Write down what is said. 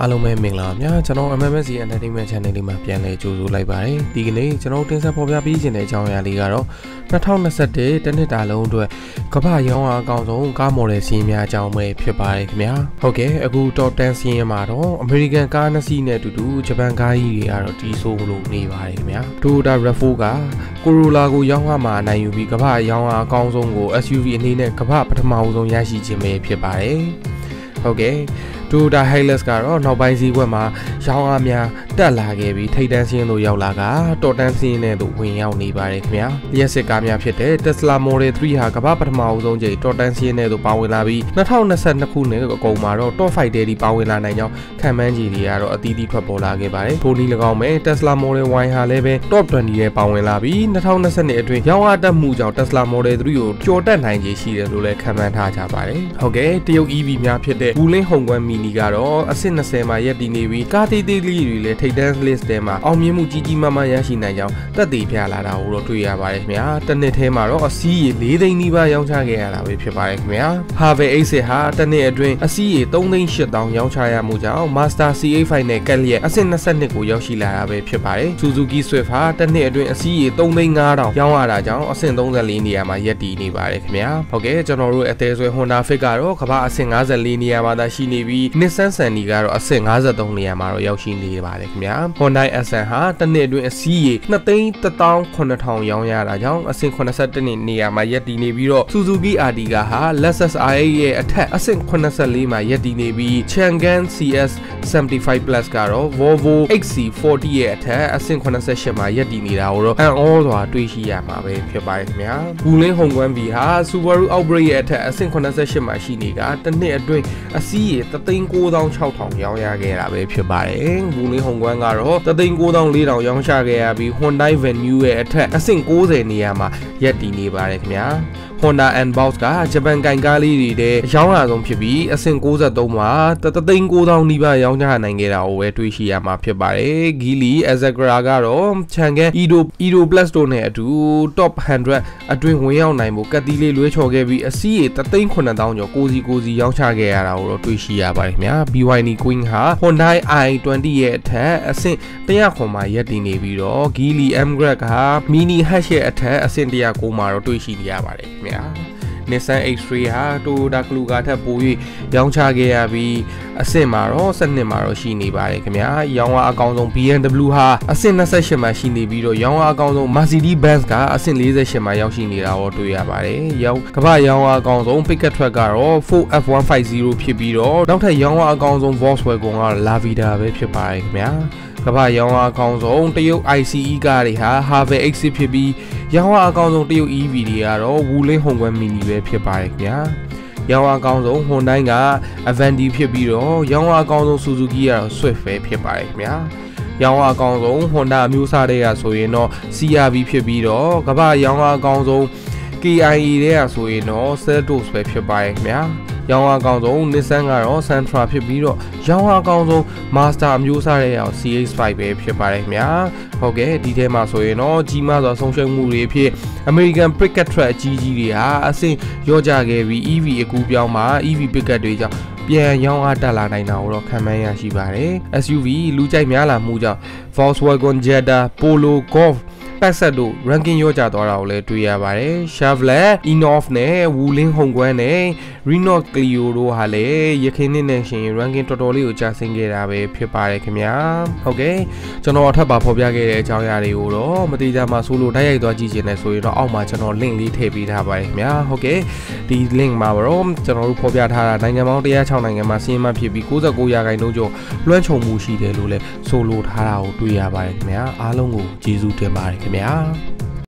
အားလုံးပဲမင်္ဂလာပါများကျွန်တော် MMSC Entertainment Channel လေးမှာပြန်လည်ကြိုဆိုလိုက်ပါတယ်ဒီကနေ့ကျွန်တော်တင်ဆက်ဖော်ပြပေးခြင်းတဲ့အကြောင်းအရာလေးကတော့2021တနှစ်တာလုံးအတွက်ကမ္ဘာရောင်းအားအကောင်းဆုံးကားမော်ဒယ်စီးရင်များအကြောင်းပဲဖြစ်ပါတယ်ခင်ဗျာဟုတ်ကဲ့အခု Top 10စီးရင်မှာတော့ American ကားနှစ်စီးနဲ့အတူတူဂျပန်ကားကြီးတွေကတော့တီးဆိုးလို့နေပါတယ်ခင်ဗျာ Toyota RAV4 က Corolla ကိုရောင်းအားမှာနိုင်ယူပြီးကမ္ဘာရောင်းအားအကောင်းဆုံးကို SUV အနေနဲ့ကမ္ဘာပထမဆုံးရရှိခြင်းပဲဖြစ်ပါတယ်ဟုတ်ကဲ့ Toyota Hilux ကတော့နောက်ပိုင်းစည်းကွက်မှာရောင်းအားများတက်လာခဲ့ပြီးထိပ်တန်းစင်းသို့ရောက်လာကတော်တန်းစင်းနဲ့သို့ဝင်ရောက်နေပါတယ်ခင်ဗျာလျှက်စစ်ကားများဖြစ်တဲ့ Tesla Model 3ဟာကမ္ဘာပထမအဆုံးကြိမ်တော်တန်းစင်းနဲ့သို့ပါဝင်လာပြီး2022ခုနှစ်အကုန်မှာတော့ Top 5တဲဒီပါဝင်လာနိုင်ကြောင်းခံမှန်းကြည့်တွေကတော့အသီးသီးထွက်ပေါ်လာခဲ့ပါတယ်ထိုနည်း၎င်းပဲ Tesla Model Y ဟာလည်းပဲ Top 20ရဲ့ပါဝင်လာပြီး2020အတွင်းရောင်းအားတက်မှုကြောင့် Tesla Model 3ကိုကျော်တက်နိုင်ခြေရှိတယ်လို့လည်းခံမှန်းထားကြပါတယ်ဟုတ်ကဲ့တရုတ် EV များဖြစ်တဲ့ Wuling Hongguang Mini ကတော့အဆင့်20မှာရပ်တည်နေပြီးကားသေးသေးလေးတွေလည်းထိပ်တန်း list ထဲမှာအောင်မြင်မှုကြီးကြီးမားမားရရှိနိုင်ကြောင်းသက်သေပြလာတာကိုတော့တွေ့ရပါတယ်ခင်ဗျာတစ်နှစ်ထဲမှာတော့အစီးရေ၄သိန်းနီးပါးရောင်းချခဲ့ရတာပဲဖြစ်ပါတယ်ခင်ဗျာ Harvey Ace ဟာတစ်နှစ်အတွင်းအစီးရေ3သိန်း8000ရောင်းချရမှုကြောင့် Master C8 နဲ့ကက်လျက်အဆင့်22ကိုရောက်ရှိလာတာပဲဖြစ်ပါတယ် Suzuki Swift ဟာတစ်နှစ်အတွင်းအစီးရေ3သိန်း9000ရောင်းရတာကြောင့်အဆင့်34နေရာမှာရပ်တည်နေပါတယ်ခင်ဗျာဟုတ်ကဲ့ကျွန်တော်တို့အသေးဆွဲ Honda Fit ကတော့ကမ္ဘာအဆင့်54နေရာမှာသာရှိနေပြီး Nissan Sunny ကတော့အဆင့်53နေရာမှာတော့ရောက်ရှိနေပါတယ်ခင်ဗျာ Hyundai Accent ဟာတစ်နှစ်အတွင်းအစီးရေ2သိန်း18000ရောင်းရတာကြောင့်အဆင့်82နေရာမှာရပ်တည်နေပြီးတော့ Suzuki Ertiga ဟာ Lexus RX ရဲ့အထက်အဆင့်84မှာရပ်တည်နေပြီး Changan CS 75 Plus ကတော့ Volvo XC40 ရဲ့အထက်အဆင့်88မှာရပ်တည်နေတာကိုတော့အံ့ဩစွာတွေ့ရှိရမှာပဲဖြစ်ပါတယ်ခင်ဗျာ Wuling Hongguang V ဟာ Subaru Outback ရဲ့အထက်အဆင့်88မှာရှိနေတာတစ်နှစ်အတွင်းအစီးရေ396,000ရောင်းရခဲ့တာပဲဖြစ်ပါတယ်။ဘူလင်းဟောင်ကွမ်းကတော့394,400ရောင်းချခဲ့ရပြီး Hyundai Venue ရဲ့အထက်အဆင့်60နေရာမှာရပ်တည်နေပါတယ်ခင်ဗျာ။ Honda N-Box ကဂျပန်ကင်ကားလေးတွေတဲ့ရောင်းရဆုံးဖြစ်ပြီးအဆင့်63မှာတသိန်း9000နီးပါးရောင်းချနိုင်ခဲ့တာကိုပဲတွေးရှိရမှာဖြစ်ပါတယ်။ Geely Azagra ကတော့ချန်ကန် Edo Edo Plus တို့နဲ့အတူ Top 100အတွင်းဝင်ရောက်နိုင်ဖို့ကတ်တီးလေးလွှဲချော်ခဲ့ပြီးအစီးရေတသိန်း9000ကျော်ကိုစီကိုစီရောင်းချခဲ့ရတာကိုတော့တွေးရှိရပါတယ်ခင်ဗျာ။ BYD Queen ဟာ Hyundai i20 ရဲ့အထက်အဆင့်100ခွန်မှာရပ်တည်နေပြီးတော့ Geely M-Grad က Mini Hatch ရဲ့အထက်အဆင့်109မှာတော့တွေးရှိနေရပါတယ်ခင်ဗျာဗျာ Nissan X3 ဟာ Toyota Kluga ထက်ပို၍ရောင်းချခဲ့ရပြီးအဆင့်မှာတော့စနစ်မှာတော့ရှိနေပါတယ်ခင်ဗျာရောင်းအားအကောင်းဆုံး BMW ဟာအဆင့်28မှာရှိနေပြီးတော့ရောင်းအားအကောင်းဆုံး Mercedes-Benz ကအဆင့်48မှာရောက်ရှိနေတာကိုတွေ့ရပါတယ်ရောင်းကမ္ဘာရောင်းအားအကောင်းဆုံး Pickup Truck ကတော့ Ford F150 ဖြစ်ပြီးတော့နောက်ထပ်ရောင်းအားအကောင်းဆုံး Volkswagen က Lavida ပဲဖြစ်ပါတယ်ခင်ဗျာ ကမ္ဘာရောင်းအားအကောင်းဆုံးတရုတ် ICE ကားတွေဟာ Harvey X ဖြစ်ပြီးရောင်းအားအကောင်းဆုံးတရုတ် EV တွေကတော့ Wuling Hongguang Mini ပဲဖြစ်ပါတယ်ခင်ဗျာရောင်းအားအကောင်းဆုံး Hyundai က Avanti ဖြစ်ပြီးတော့ရောင်းအားအကောင်းဆုံး Suzuki ကတော့ Swift ပဲဖြစ်ပါတယ်ခင်ဗျာရောင်းအားအကောင်းဆုံး Honda အမျိုးအစားတွေကဆိုရင်တော့ CR-V ဖြစ်ပြီးတော့ကမ္ဘာရောင်းအားအကောင်းဆုံး KIA တွေကဆိုရင်တော့ Seltos ပဲဖြစ်ပါတယ်ခင်ဗျာ ရောင်းအားကောင်းဆုံး Nissan ကတော့ Sentra ဖြစ်ပြီးတော့ရောင်းအားကောင်းဆုံး Master အမျိုးအစားတွေရော CX5 ပဲဖြစ်ပါတယ်ခင်ဗျာဟုတ်ကဲ့ဒီထဲမှာဆိုရင်တော့ကြီးမားစွာဆုံးရှုံးမှုတွေဖြစ် American Pickup Truck အကြီးကြီးတွေဟာအဆင့်ရော့ကြခဲ့ပြီး EV အကူပြောင်းမှာ EV Pickup တွေကြောင့်ပြန်ရောင်းအားတက်လာနိုင်တာကိုတော့ခံမှန်းရရှိပါတယ် SUV လူကြိုက်များလာမှုကြောင့် Volkswagen Jetta Polo Golf ပတ်ဆက်တို့ ranking ရော့ကျသွားတာကိုလည်းတွေ့ရပါတယ်။ Chevrolet Enoff နဲ့ Wuling Hongguang နဲ့ Renault Clio တို့ဟာလည်းရခိုင်နှစ်နဲ့ရှင် ranking တော်တော်လေးကိုကျဆင်းခဲ့တာပဲဖြစ်ပါတယ်ခင်ဗျာ။ဟုတ်ကဲ့ကျွန်တော်အထပ်ပါဖော်ပြခဲ့တဲ့အကြောင်းအရာတွေကိုတော့မတိကျမှဆိုလို့တိုက်ရိုက်သွားကြည့်ချင်တယ်ဆိုရင်တော့အောက်မှာကျွန်တော် link လေးထည့်ပေးထားပါတယ်ခင်ဗျာ။ဟုတ်ကဲ့ဒီ link မှာတော့ကျွန်တော်တို့ဖော်ပြထားတာနိုင်ငံပေါင်း106နိုင်ငံမှာစီးရင်မှဖြစ်ပြီး69ရာခိုင်နှုန်းကျော်လွှမ်းခြုံမှုရှိတယ်လို့လည်းဆိုလိုထားတာကိုတွေ့ရပါတယ်ခင်ဗျာ။အားလုံးကိုကျေးဇူးတင်ပါတယ်ခင်ဗျာ咩啊！